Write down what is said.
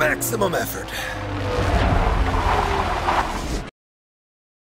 Maximum effort.